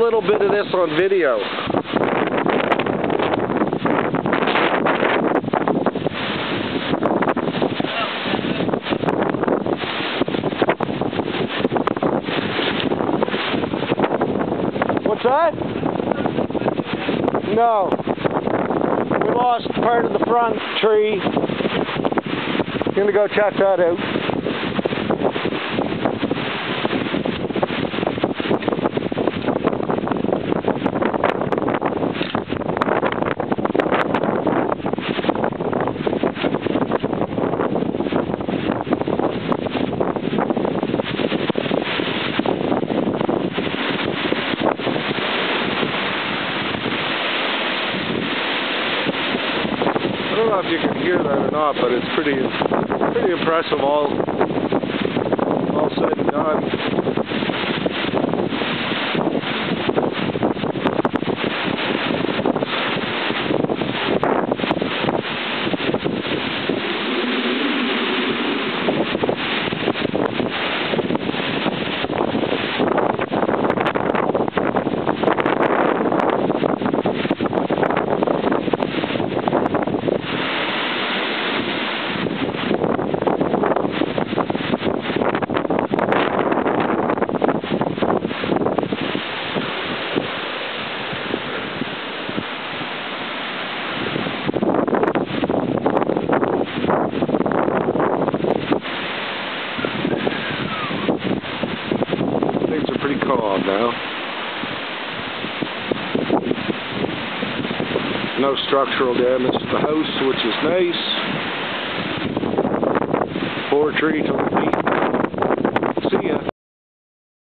little bit of this on video. What's that? No. We lost part of the front tree. Gonna go check that out. Don't know if you can hear that or not, but it's pretty pretty impressive all all said and done. are pretty calm now. No structural damage to the house, which is nice. Four trees on the feet. See